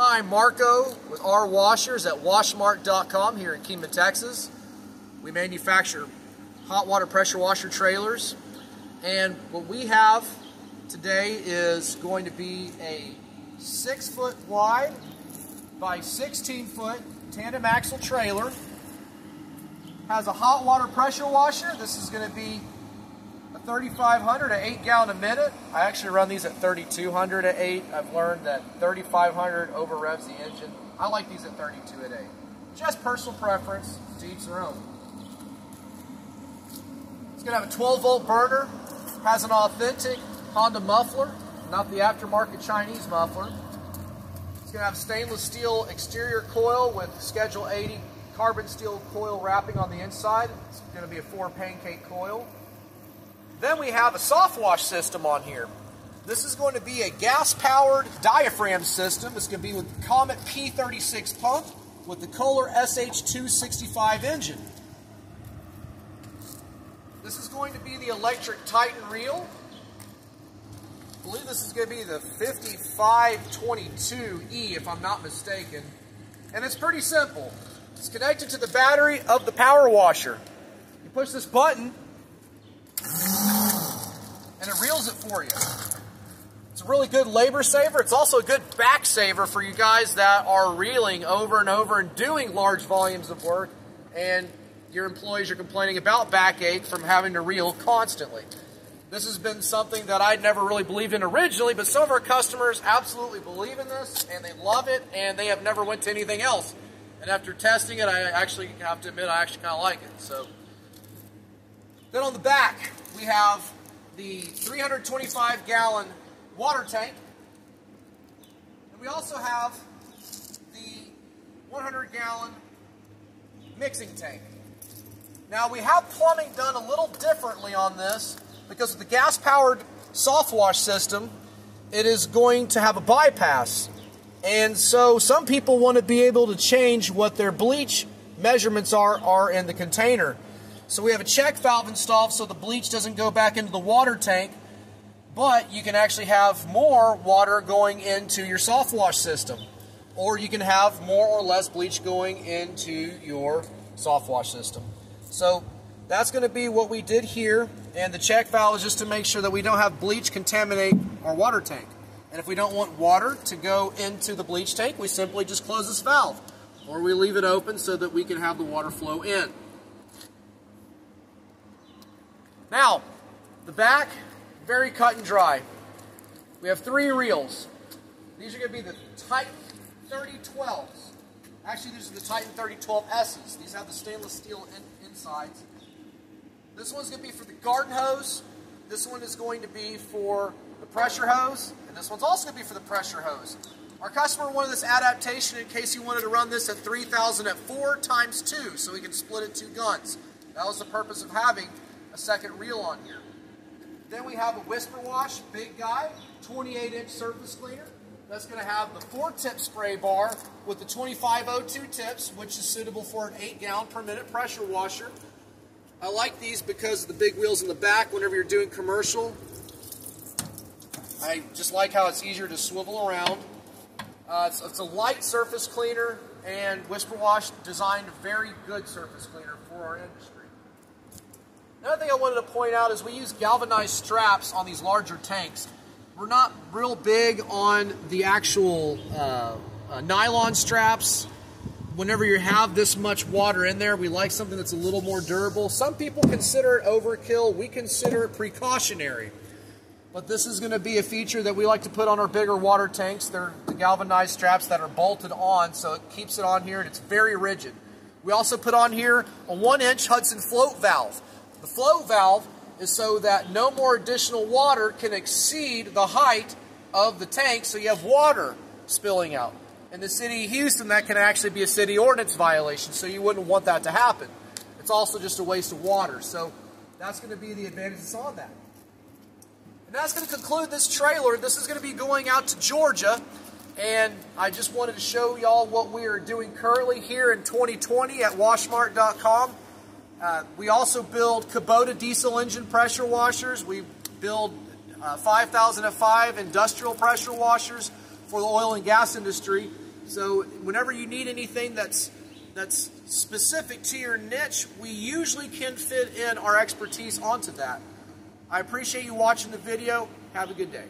Hi, Marco with R Washers at washmart.com here in Kingwood, Texas. We manufacture hot water pressure washer trailers. And what we have today is going to be a six foot wide by 16 foot tandem axle trailer. Has a hot water pressure washer. This is going to be a 3500 at 8 gallon a minute. I actually run these at 3200 at 8. I've learned that 3500 over revs the engine. I like these at 32 at 8. Just personal preference, to each their own. It's going to have a 12 volt burner, has an authentic Honda muffler, not the aftermarket Chinese muffler. It's going to have stainless steel exterior coil with Schedule 80 carbon steel coil wrapping on the inside. It's going to be a four pancake coil. Then we have a soft wash system on here. This is going to be a gas-powered diaphragm system. It's going to be with the Comet P36 pump with the Kohler SH265 engine. This is going to be the electric Titan reel. I believe this is going to be the 5522E if I'm not mistaken. And it's pretty simple. It's connected to the battery of the power washer. You push this button and it reels it for you. It's a really good labor saver. It's also a good back saver for you guys that are reeling over and over and doing large volumes of work and your employees are complaining about backache from having to reel constantly. This has been something that I'd never really believed in originally, but some of our customers absolutely believe in this and they love it and they have never went to anything else. And after testing it, I actually have to admit I actually kind of like it. So then on the back, we have the 325 gallon water tank. And we also have the 100 gallon mixing tank. Now we have plumbing done a little differently on this because of the gas powered soft wash system, it is going to have a bypass. And so some people want to be able to change what their bleach measurements are, are in the container. So we have a check valve installed so the bleach doesn't go back into the water tank, but you can actually have more water going into your soft wash system. Or you can have more or less bleach going into your soft wash system. So that's going to be what we did here. And the check valve is just to make sure that we don't have bleach contaminate our water tank. And if we don't want water to go into the bleach tank, we simply just close this valve. Or we leave it open so that we can have the water flow in. Now, the back, very cut and dry. We have three reels. These are going to be the Titan 3012s. Actually, these are the Titan 3012Ss. These have the stainless steel in insides. This one's going to be for the garden hose. This one is going to be for the pressure hose. And this one's also going to be for the pressure hose. Our customer wanted this adaptation in case he wanted to run this at 3,000 at 4 times 2, so he can split it two guns. That was the purpose of having a second reel on here. Then we have a Whisper Wash, big guy, 28 inch surface cleaner. That's going to have the four tip spray bar with the 2502 tips, which is suitable for an 8 gallon per minute pressure washer. I like these because of the big wheels in the back whenever you're doing commercial. I just like how it's easier to swivel around. Uh, it's, it's, a light surface cleaner and Whisper Wash designed a very good surface cleaner for our industry. Another thing I wanted to point out is we use galvanized straps on these larger tanks. We're not real big on the actual uh, uh, nylon straps. Whenever you have this much water in there, we like something that's a little more durable. Some people consider it overkill. We consider it precautionary. But this is going to be a feature that we like to put on our bigger water tanks. They're the galvanized straps that are bolted on, so it keeps it on here and it's very rigid. We also put on here a one inch Hudson float valve. The flow valve is so that no more additional water can exceed the height of the tank so you have water spilling out. In the city of Houston, that can actually be a city ordinance violation, so you wouldn't want that to happen. It's also just a waste of water, so that's going to be the advantages on that. And that's going to conclude this trailer. This is going to be going out to Georgia, and I just wanted to show y'all what we are doing currently here in 2020 at washmart.com. Uh, we also build Kubota diesel engine pressure washers. We build uh, 5000 F5 industrial pressure washers for the oil and gas industry. So whenever you need anything that's that's specific to your niche, we usually can fit in our expertise onto that. I appreciate you watching the video. Have a good day.